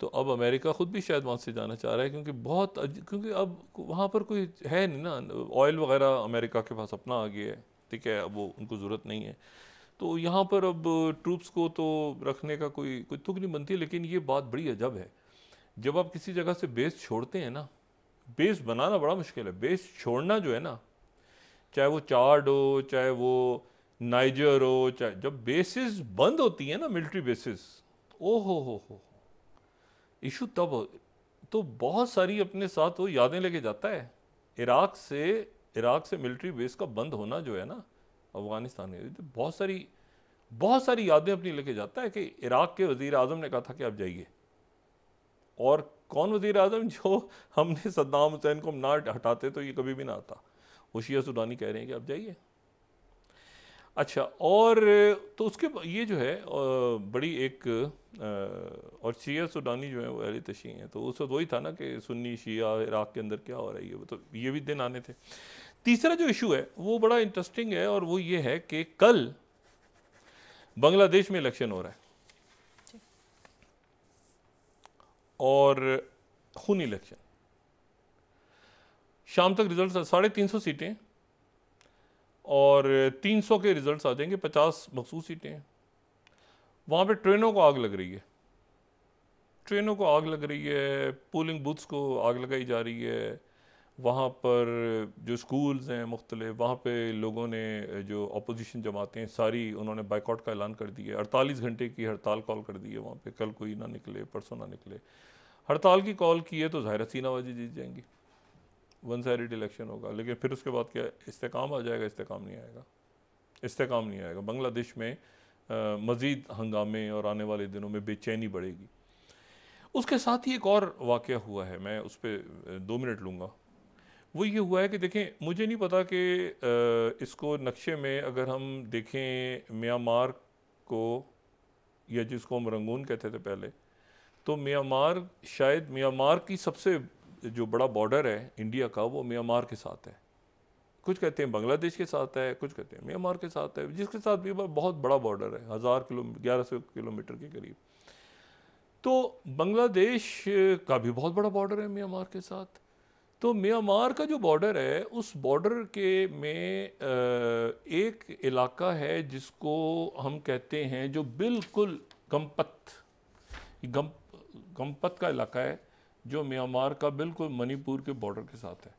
B: तो अब अमेरिका ख़ुद भी शायद वहाँ से जाना चाह रहा है क्योंकि बहुत क्योंकि अब वहाँ पर कोई है नहीं ना, ऑयल वगैरह अमेरिका के पास अपना आ गया है, ठीक है, अब वो, उनको ज़रूरत नहीं है। तो यहाँ पर अब ट्रूप्स को तो रखने का कोई कोई तुक नहीं बनती, लेकिन ये बात बड़ी अजब है। जब आप किसी जगह से बेस छोड़ते हैं ना, बेस बनाना बड़ा मुश्किल है, बेस छोड़ना जो है ना चाहे वो चार्ड हो, चाहे वो नाइजर हो, चाहे जब बेसिस बंद होती है ना मिलिट्री बेसिस ओ हो हो हो। इशू तब हो तो बहुत सारी अपने साथ वो यादें लेके जाता है। इराक से इराक से मिलिट्री बेस का बंद होना जो है ना, अफ़गानिस्तान में तो बहुत सारी बहुत सारी यादें अपनी लेके जाता है कि इराक के वज़ीर आज़म ने कहा था कि आप जाइए। और कौन वज़ीर आज़म जो हमने सद्दाम हुसैन को ना हटाते तो ये कभी भी ना आता। वो शिया सुडानी कह रहे हैं कि आप जाइए। अच्छा और तो उसके ये जो है बड़ी एक और शिया सुडानी जो है वो अहली तशी हैं। तो उस वक्त वही था ना कि सुन्नी शिया इराक के अंदर क्या हो रहा है ये तो ये भी दिन आने थे। तीसरा जो इशू है वो बड़ा इंटरेस्टिंग है और वो ये है कि कल बांग्लादेश में इलेक्शन हो रहा है। और खून इलेक्शन शाम तक रिज़ल्ट साढ़े तीन सौ सीटें और 300 के रिज़ल्ट आ जाएँगे 50 मखसूस सीटें। हैं वहाँ पर ट्रेनों को आग लग रही है। ट्रेनों को आग लग रही है पोलिंग बूथ्स को आग लगाई जा रही है। वहाँ पर जो स्कूल्स हैं मुख्तलिफ़, वहाँ पे लोगों ने जो अपोजिशन जमाते हैं, सारी उन्होंने बाइकआउट का ऐलान कर दिया है। अड़तालीस घंटे की हड़ताल कॉल कर दी है वहाँ पे। कल कोई ना निकले, परसों ना निकले। हड़ताल की कॉल की है तो ज़ाहिर सीनाबाजी जीत जाएँगी। वन साइड इलेक्शन होगा। लेकिन फिर उसके बाद क्या इस्तेकाम आ जाएगा, इस्तेकाम नहीं आएगा। इस्तेकाम नहीं आएगा। बांग्लादेश में मज़ीद हंगामे और आने वाले दिनों में बेचैनी बढ़ेगी। उसके साथ ही एक और वाक़ हुआ है, मैं उस पर दो मिनट लूँगा। वो ये हुआ है कि देखें, मुझे नहीं पता कि इसको नक्शे में अगर हम देखें म्यांमार को, या जिसको हम रंगून कहते थे पहले तो म्यांमार, शायद म्यांमार की सबसे जो बड़ा बॉर्डर है इंडिया का, वो म्यांमार के साथ है। कुछ कहते हैं बांग्लादेश के साथ है, कुछ कहते हैं म्यांमार के साथ है, जिसके साथ भी बहुत बड़ा बॉर्डर है, हज़ार किलो, ग्यारह सौ किलोमीटर के करीब। तो बांग्लादेश का भी बहुत बड़ा बॉर्डर है म्यांमार के साथ। तो म्यांमार का जो बॉर्डर है, उस बॉर्डर के में एक इलाका है जिसको हम कहते हैं जो बिल्कुल गमपत गम गमपत का इलाका है। जो म्यांमार का बिल्कुल मणिपुर के बॉर्डर के साथ है।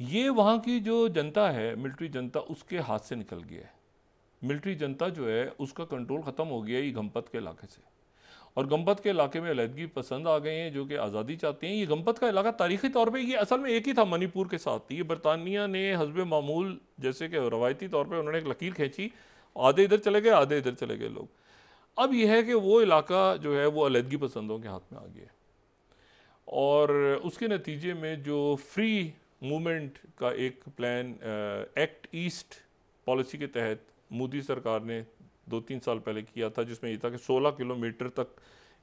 B: ये वहाँ की जो जनता है मिलिट्री जनता, उसके हाथ से निकल गया है। मिलिट्री जनता जो है, उसका कंट्रोल ख़त्म हो गया ये गंपत के इलाके से। और गंपत के इलाके में अलहदगी पसंद आ गए हैं, जो कि आज़ादी चाहते हैं। ये गंपत का इलाका तारीखी तौर पे, ये असल में एक ही था मणिपुर के साथ। ये बरतानिया ने हजब मामूल जैसे कि रवायती तौर पर उन्होंने एक लकीर खींची, आधे इधर चले गए, आधे इधर चले गए लोग। अब यह है कि वो इलाका जो है, वो अलीहदगी पसंदों के हाथ में आ गया और उसके नतीजे में जो फ्री मूवमेंट का एक प्लान एक्ट ईस्ट पॉलिसी के तहत मोदी सरकार ने दो तीन साल पहले किया था जिसमें ये था कि 16 किलोमीटर तक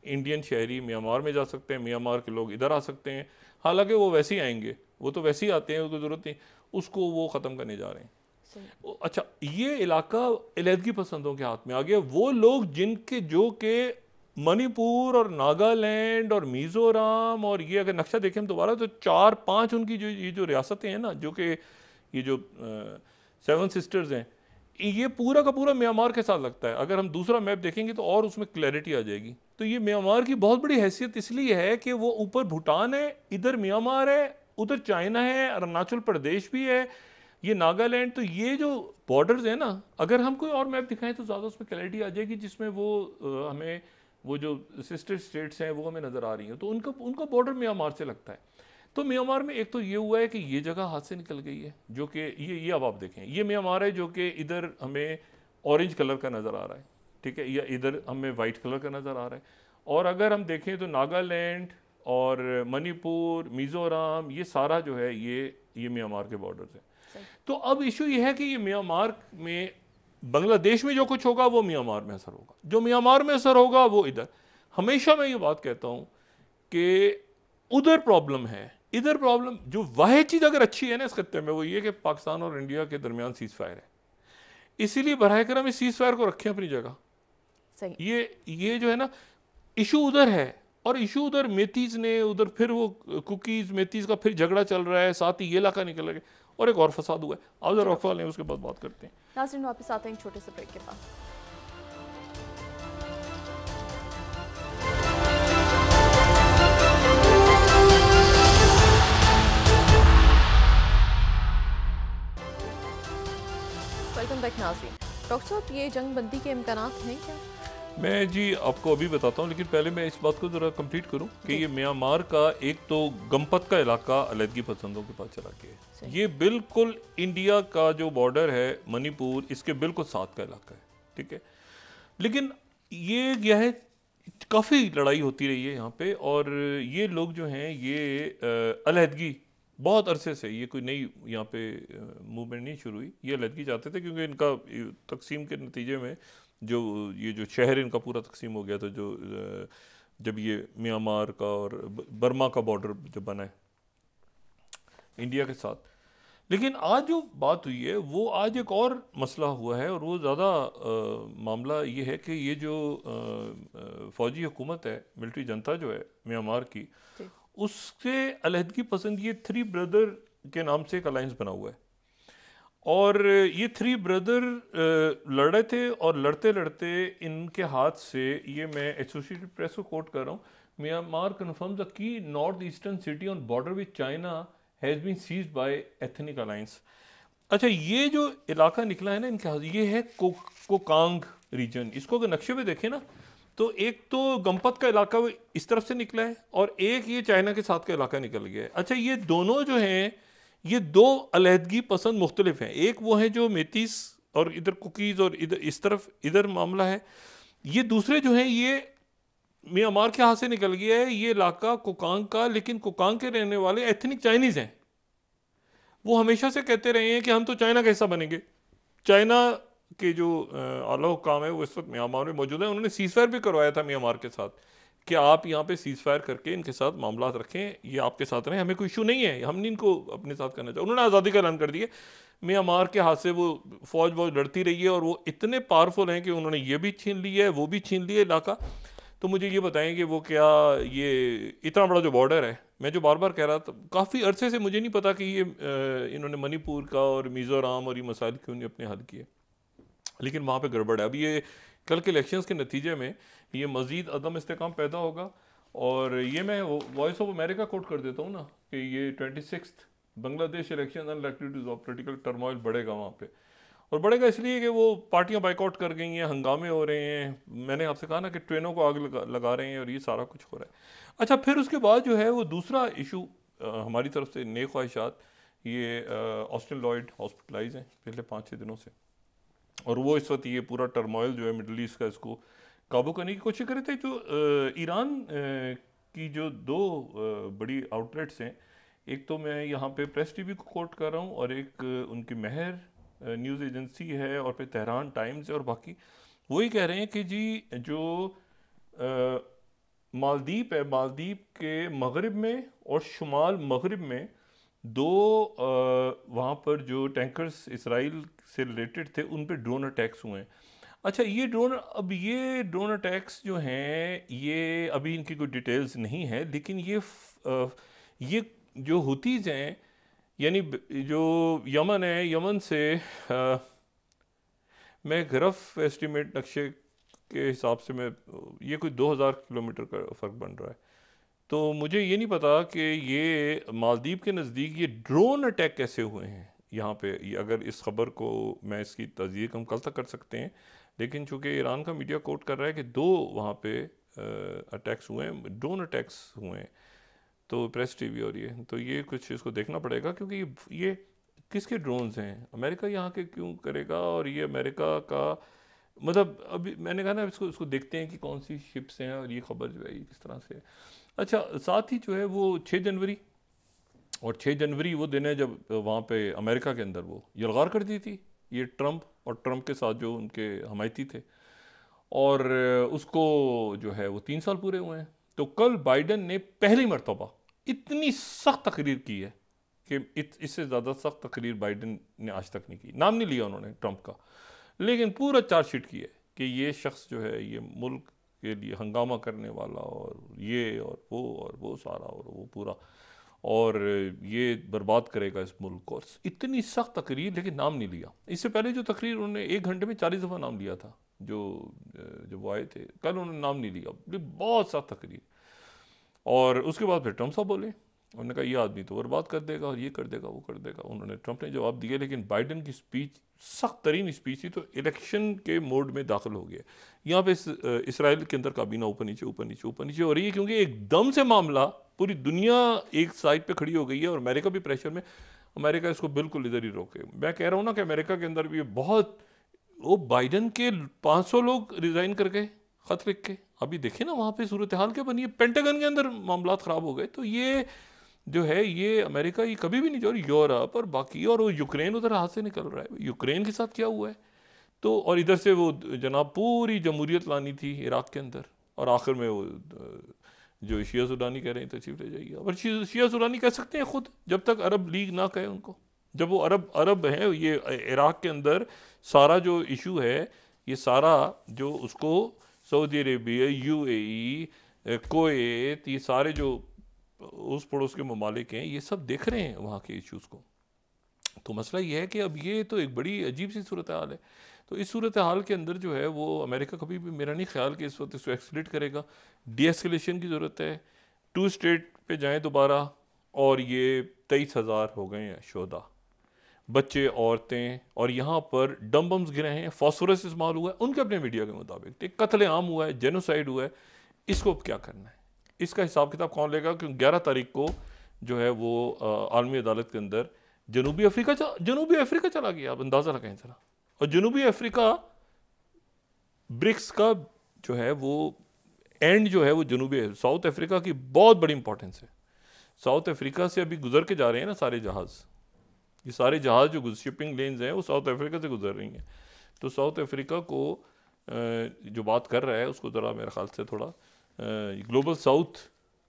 B: इंडियन शहरी म्यांमार में जा सकते हैं म्यांमार के लोग इधर आ सकते हैं। हालाँकि वो वैसे ही आएँगे वो तो वैसे ही आते हैं उसकी ज़रूरत नहीं उसको वो ख़त्म करने जा रहे हैं। अच्छा ये इलाका इलेदगी पसंदों के हाथ में आ गया। वो लोग जिनके जो के मणिपुर और नागालैंड और मिज़ोरम और ये अगर नक्शा देखें हम दोबारा तो चार पाँच उनकी जो, ये जो रियासतें हैं ना, जो कि ये जो सेवन सिस्टर्स हैं, ये पूरा का पूरा म्यांमार के साथ लगता है। अगर हम दूसरा मैप देखेंगे तो और उसमें क्लैरिटी आ जाएगी। तो ये म्यांमार की बहुत बड़ी हैसियत इसलिए है कि वो ऊपर भूटान है, इधर म्यांमार है, उधर चाइना है, अरुणाचल प्रदेश भी है, ये नागालैंड तो ये जो बॉर्डर्स है ना, अगर हम कोई और मैप दिखाएँ तो ज़्यादा उसमें क्लैरिटी आ जाएगी, जिसमें वो हमें वो जो सिस्टर स्टेट्स हैं वो हमें नज़र आ रही हैं। तो उनका उनका बॉर्डर म्यांमार से लगता है। तो म्यांमार में एक तो ये हुआ है कि ये जगह हाथ से निकल गई है जो कि ये ये अब आप देखें। ये म्यांमार है जो कि इधर हमें ऑरेंज कलर का नज़र आ रहा है ठीक है? या इधर हमें वाइट कलर का नज़र आ रहा है। और अगर हम देखें तो नागालैंड और मणिपुर मिज़ोरम ये सारा जो है ये ये म्यांमार के बॉर्डर्स हैं। तो अब इशू ये है कि ये म्यांमार में बांग्लादेश में जो कुछ होगा वो म्यांमार में असर होगा। जो म्यांमार में असर होगा वो इधर। हमेशा मैं ये बात कहता हूँ कि उधर प्रॉब्लम है। इधर प्रॉब्लम जो वह चीज़ अगर अच्छी है ना इस खत्ते में वो ये कि पाकिस्तान और इंडिया के दरमियान सीज फायर है। इसीलिए बरह करम इस सीज फायर को रखें अपनी जगह। सही। ये ये जो है ना इशू उधर है और इशू उधर मेथीज ने उधर फिर वो कुकीज मेथीज का फिर झगड़ा चल रहा है साथ ही ये इलाका निकल गया और एक और फसाद हुआ है। आप जरा लें उसके बाद बात करते हैं।
A: नाजरीन, वापस आते हैं छोटे से ब्रेक के बाद। डॉक्टर साहब, ये जंग बंदी के इम्कान हैं क्या?
B: मैं जी आपको अभी बताता हूँ लेकिन पहले मैं इस बात को ज़रा कंप्लीट करूँ कि ये म्यांमार का एक तो गंपत का इलाका अलहदगी पसंदों के पास चला गया ये बिल्कुल इंडिया का जो बॉर्डर है मणिपुर इसके बिल्कुल साथ का इलाका है ठीक है? लेकिन ये क्या है काफ़ी लड़ाई होती रही है यहाँ पे और ये लोग जो हैं ये अलहदगी बहुत अरसे से ये कोई नई यहाँ पे मूवमेंट नहीं शुरू हुई। ये अलहदगी चाहते थे क्योंकि इनका तकसीम के नतीजे में जो ये जो शहर इनका पूरा तकसीम हो गया था जो जब ये म्यांमार का और बर्मा का बॉर्डर जब बना है इंडिया के साथ। लेकिन आज जो बात हुई है वो आज एक और मसला हुआ है और वो ज़्यादा मामला ये है कि ये जो फ़ौजी हुकूमत है मिलिट्री जनता जो है म्यांमार की उससे अलहदगी पसंद ये थ्री ब्रदर के नाम से एक अलायंस बना हुआ है। और ये थ्री ब्रदर लड़ थे और लड़ते लड़ते इनके हाथ से ये मैं एसोसिएटेड प्रेस को कोट कर रहा हूँ। Myanmar confirm the key north eastern city on border with China has been seized by ethnic alliance अच्छा ये जो इलाका निकला है ना इनके हाथ ये है को, कोकांग रीजन इसको अगर नक्शे पे देखें ना तो एक तो गंपत का इलाका इस तरफ़ से निकला है और एक ये चाइना के साथ का इलाका निकल गया है। अच्छा ये दोनों जो हैं ये दो अलहदगी पसंद मुख्तलिफ़ हैं। एक वो है जो मेतीस और इधर कुकीज़ और इधर, इस तरफ़ इधर मामला है। ये दूसरे जो हैं, ये म्यांमार के हाथ से निकल गया है। ये इलाका कुकांग का, लेकिन कुकांग के रहने वाले एथनिक चाइनीज़ हैं। वो हमेशा से कहते रहे हैं कि हम तो चाइना का हिस्सा बनेंगे। चाइना के जो आला काम है, वो इस वक्त म्यांमार में मौजूद है। उन्होंने सीजफायर भी करवाया था म्यांमार के साथ। कि आप यहाँ पे सीज फायर करके इनके साथ मामला रखें, ये आपके साथ रहें, हमें कोई इशू नहीं है। हमने इनको अपने साथ करना चाहिए। उन्होंने आज़ादी का ऐलान कर दिया। म्यांमार के हाथ से वो फौज वौज लड़ती रही है और वो इतने पावरफुल हैं कि उन्होंने ये भी छीन लिया है, वो भी छीन लिया इलाका। तो मुझे ये बताएँ कि वो क्या ये इतना बड़ा जो बॉर्डर है, मैं जो बार बार कह रहा था, काफ़ी अरसे से मुझे नहीं पता कि ये इन्होंने मणिपुर का और मिज़ोरम और ये मसाइल क्यों नहीं अपने हल किए। लेकिन वहाँ पे गड़बड़ है। अब ये कल के इलेक्शंस के नतीजे में ये मज़ीद अदम इसकाम पैदा होगा और ये मैं वॉइस ऑफ़ अमेरिका कोट कर देता हूँ ना कि ये twenty six Bangladesh election political turmoil बढ़ेगा वहाँ पे। और बढ़ेगा इसलिए कि वो पार्टियाँ बाइकआउट कर गई हैं हंगामे हो रहे हैं। मैंने आपसे कहा ना कि ट्रेनों को आग लगा, लगा रहे हैं और ये सारा कुछ हो रहा है। अच्छा फिर उसके बाद जो है वो दूसरा इशू हमारी तरफ़ से नए ख्वाहिशात ये ऑस्टिन लॉयड हॉस्पिटलाइज हैं पिछले पाँच छः दिनों से। और वो इस वक्त ये पूरा टर्मोइल जो है मिडल ईस्ट का इसको काबू करने की कोशिश कर रहे थे। जो ईरान की जो दो बड़ी आउटलेट्स हैं, एक तो मैं यहाँ पे प्रेस टीवी को कोट कर रहा हूँ और एक उनकी महर न्यूज़ एजेंसी है और फिर तेहरान टाइम्स है और बाकी वही कह रहे हैं कि जी जो मालदीप है, मालदीप के मगरब में और शुमाल मगरब में दो वहाँ पर जो टैंकर्स इसराइल से रिलेटेड थे उन पर ड्रोन अटैक्स हुए हैं। अच्छा ये ड्रोन अब ये ड्रोन अटैक्स जो हैं ये अभी इनकी कोई डिटेल्स नहीं है लेकिन ये ये जो हुतीज़ हैं यानी जो यमन है यमन से आ, मैं रफ एस्टिमेट नक्शे के हिसाब से मैं ये कोई 2000 किलोमीटर का फ़र्क बन रहा है। तो मुझे ये नहीं पता कि ये मालदीव के नज़दीक ये ड्रोन अटैक कैसे हुए हैं? यहाँ पे अगर इस खबर को मैं इसकी तजीक हम कल तक कर सकते हैं। लेकिन चूँकि ईरान का मीडिया कोट कर रहा है कि दो वहाँ पे अटैक्स हुए हैं, ड्रोन अटैक्स हुए हैं तो प्रेस टीवी और ये तो ये कुछ इसको देखना पड़ेगा क्योंकि ये किसके ड्रोन्स हैं? अमेरिका यहाँ के क्यों करेगा और ये अमेरिका का मतलब अभी मैंने कहा ना, इसको इसको देखते हैं कि कौन सी शिप्स हैं और ये खबर जो है ये किस तरह से अच्छा साथ ही जो है वो छः जनवरी, और छः जनवरी वो दिन है जब वहाँ पे अमेरिका के अंदर वो यलगार कर दी थी, ये ट्रंप, और ट्रंप के साथ जो उनके हमायती थे। और उसको जो है वो तीन साल पूरे हुए हैं। तो कल बाइडन ने पहली मरतबा इतनी सख्त तकरीर की है कि इससे ज़्यादा सख्त तकरीर बाइडन ने आज तक नहीं की। नाम नहीं लिया उन्होंने ट्रंप का। लेकिन पूरा चार्जशीट की है कि ये शख्स जो है ये मुल्क के लिए हंगामा करने वाला और ये और वो और वो सारा और वो पूरा। और ये बर्बाद करेगा इस मुल्क को। इतनी सख्त तकरीर लेकिन नाम नहीं लिया। इससे पहले जो तकरीर उन्होंने एक घंटे में चालीस दफ़ा नाम लिया था, जो, जब वो आए थे, कल उन्होंने नाम नहीं लिया। बहुत सख्त तकरीर। और उसके बाद फिर ट्रंप साहब बोले उन्होंने कहा, ये आदमी तो बर्बाद कर देगा और ये कर देगा, वो कर देगा। उन्होंने ट्रंप ने जवाब दिया, लेकिन बाइडन की स्पीच सख्त तरीन स्पीच थी तो इलेक्शन के मोड में दाखिल हो गया। यहाँ पे इसराइल के अंदर काबीना ऊपर नीचे ऊपर नीचे ऊपर नीचे हो रही है, क्योंकि एकदम से मामला पूरी दुनिया एक साइड पर खड़ी हो गई है और अमेरिका भी प्रेशर में। अमेरिका इसको बिल्कुल इधर ही रोके। मैं कह रहा हूँ ना कि अमेरिका के अंदर भी बहुत, वो बाइडन के 500 लोग रिजाइन कर गए, खत लिख के। अभी देखे ना, वहाँ पे सूरत हाल क्या बनी है? पेंटागन के अंदर मामला ख़राब हो गए तो ये जो है ये अमेरिका, ये कभी भी नहीं जो यूरोप और बाकी और वो यूक्रेन उधर हाथ से निकल रहा है। यूक्रेन के साथ क्या हुआ है? तो और इधर से वो जनाब पूरी जमहूरियत लानी थी इराक के अंदर और आखिर में वो, जो शिया सुडानी कह रहे हैं तशीफ ले जाइए। और शिया सुडानी कह सकते हैं खुद, जब तक अरब लीग ना कहे उनको। जब वो अरब अरब हैं, ये इराक के अंदर सारा जो इशू है, ये सारा जो उसको Saudi Arabia U A Kuwait ये सारे जो उस पड़ोस के ममालिक हैं, ये सब देख रहे हैं वहाँ के इश्यूज़ को। तो मसला ये है कि अब ये तो एक बड़ी अजीब सी सूरत हाल है। तो इस सूरत हाल के अंदर जो है वो अमेरिका कभी भी मेरा नहीं ख्याल कि इस वक्त इसको एक्सलेट करेगा। डी एस्केलेशन की ज़रूरत है। टू स्टेट पे जाएँ दोबारा और ये तेईस हज़ार हो गए हैं शोदा बच्चे, औरतें और यहाँ पर डम बम्स गिरे हैं फॉस्फोरस इस्तेमाल हुआ है। उनके अपने मीडिया के मुताबिक। एक कत्ल आम हुआ है जेनोसाइड हुआ है। इसको अब क्या करना है? इसका हिसाब किताब कौन लेगा? क्योंकि ग्यारह तारीख को जो है वो आलमी अदालत के अंदर जनूबी अफ्रीका जनूबी अफ्रीका चला गया। आप अंदाज़ा लगाएँ जरा। और जनूबी अफ्रीका ब्रिक्स का जो है वो एंड जो है वो जनूबी, साउथ अफ्रीका की बहुत बड़ी इंपॉर्टेंस है। साउथ अफ्रीका से अभी गुजर के जा रहे हैं ना सारे जहाज़। ये सारे जहाज़ जो शिपिंग लेन्स हैं, वो साउथ अफ्रीका से गुजर रही हैं। तो साउथ अफ्रीका को जो बात कर रहा है, उसको ज़रा मेरे ख्याल से थोड़ा ग्लोबल साउथ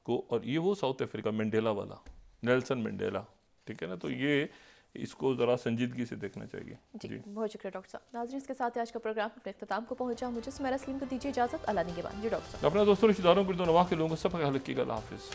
B: को और ये वो साउथ अफ्रीका मंडेला वाला नेल्सन मंडेला ठीक है ना? तो ये इसको ज़रा संजीदगी से देखना चाहिए।
A: जी, जी। बहुत शुक्रिया डॉक्टर साहब। नाजरीन इसके साथ आज का प्रोग्राम अपने अख्ताम को पहुँचा। मुझे सुमेरा सलीम को दीजिए इजाज़त। अल्लाह निगेबान जी डॉक्टर साहब।
B: अपने दोस्तों रिश्तेदारों को नवा के लोगों को सबका हल्की का हाफिज़।